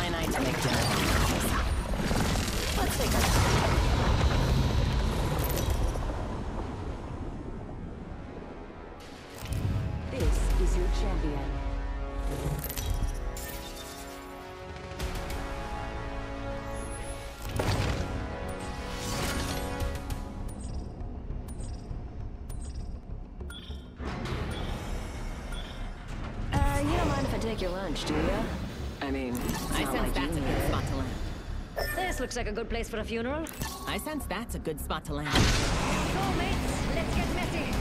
cyanide to make. Let's take This is your champion. Uh, you don't mind if I take your lunch, do you? I mean, I sense like that's a good spot to land. This looks like a good place for a funeral. I sense that's a good spot to land. Go, mates. Let's get messy.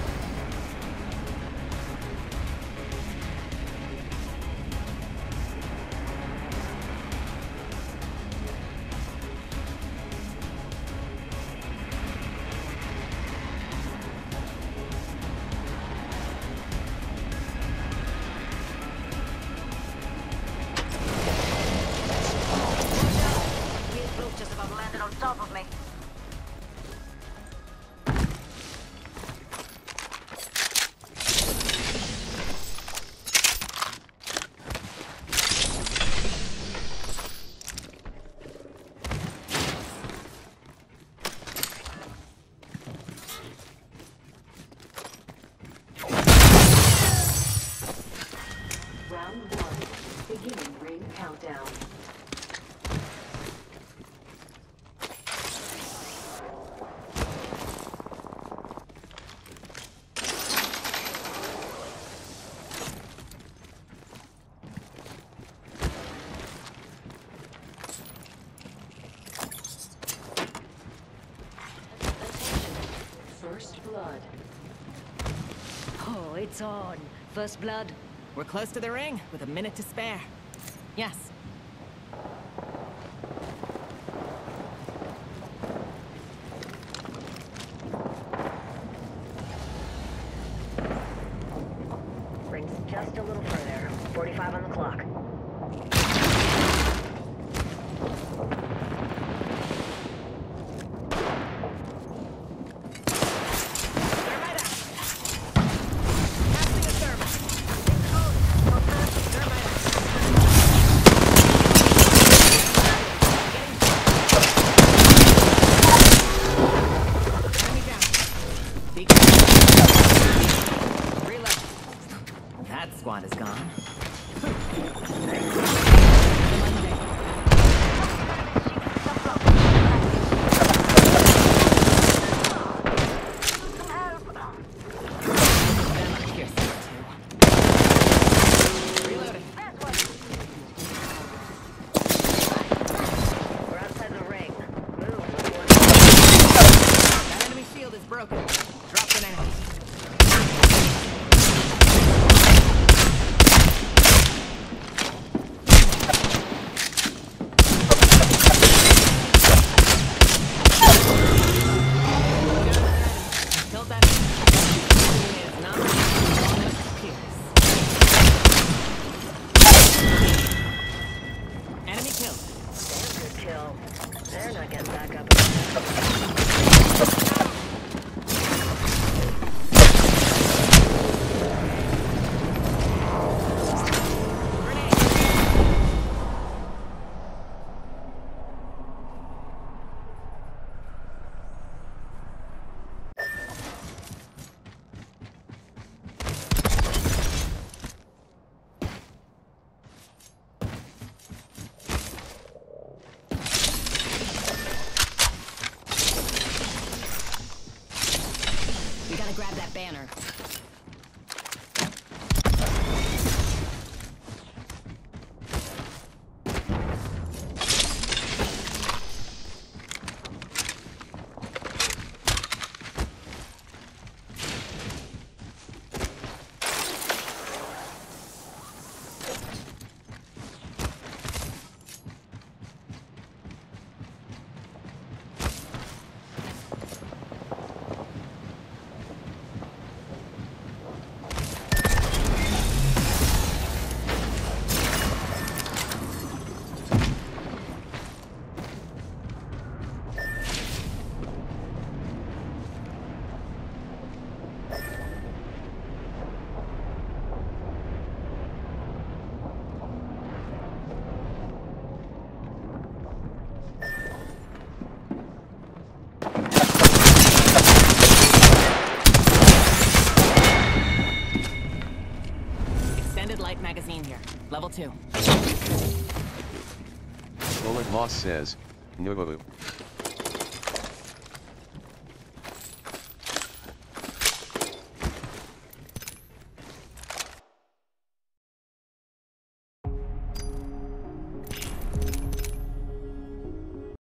Landed it's on. First blood. We're close to the ring, with a minute to spare. Yes. Rings just a little further. 45 on the clock. Squad is gone. Them up here, too. Reloading. We're outside the ring. Banner. Level two. Bullet Moss says, no.